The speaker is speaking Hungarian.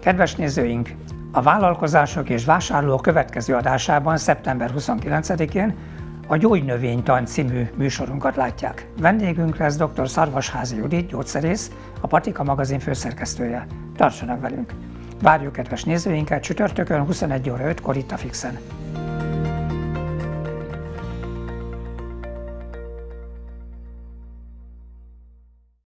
Kedves nézőink, a Vállalkozások és Vásárlók következő adásában szeptember 29-én a Gyógynövénytan című műsorunkat látják. Vendégünk lesz dr. Szarvasházi Judit, gyógyszerész, a Patika magazin főszerkesztője. Tartsanak velünk! Várjuk kedves nézőinket csütörtökön 21 óra 5-kor itt a Fixen.